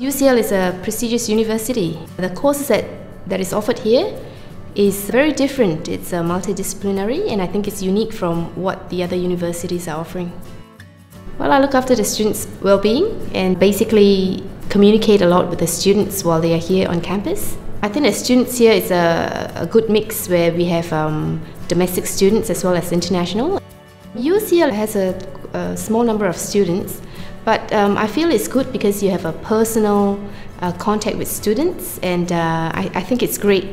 UCL is a prestigious university. The courses that, that is offered here is very different. It's a multidisciplinary and I think it's unique from what the other universities are offering. Well, I look after the students' well-being and basically communicate a lot with the students while they are here on campus. I think the students here is a, a good mix where we have um, domestic students as well as international. UCL has a, a small number of students but um, I feel it's good because you have a personal uh, contact with students, and uh, I, I think it's great